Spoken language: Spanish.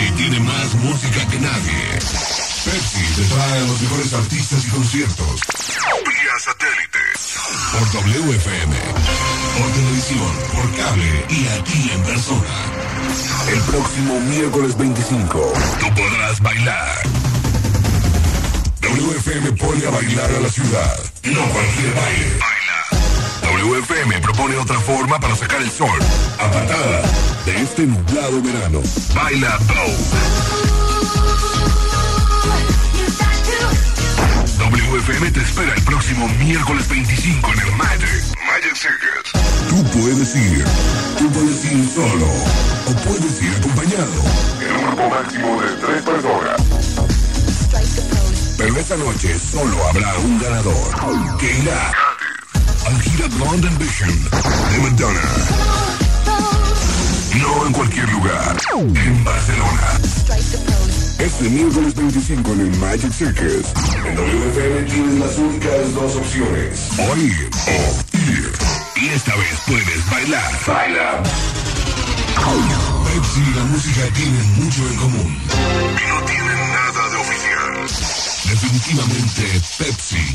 Pepsi tiene más música que nadie. Pepsi te trae a los mejores artistas y conciertos. Vía satélite. Por WFM. Por televisión, por cable y aquí en persona. El próximo miércoles 25, tú podrás bailar. WFM pone a bailar a la ciudad. No cualquier baile. WFM propone otra forma para sacar el sol. Apartada de este nublado verano. Baila Bow. WFM te espera el próximo miércoles 25 en el Magic. Magic Circus. Tú puedes ir. Tú puedes ir solo. O puedes ir acompañado. En un grupo máximo de tres personas. Pero esta noche solo habrá un ganador que irá al gira Blonde Ambition de Madonna. No en cualquier lugar, en Barcelona. Este miércoles 25 en el Magic Circus. En WFM tienes las únicas dos opciones. Oír o ir. Y esta vez puedes bailar. Baila. Pepsi y la música tienen mucho en común. Y no tienen nada de oficial. Definitivamente Pepsi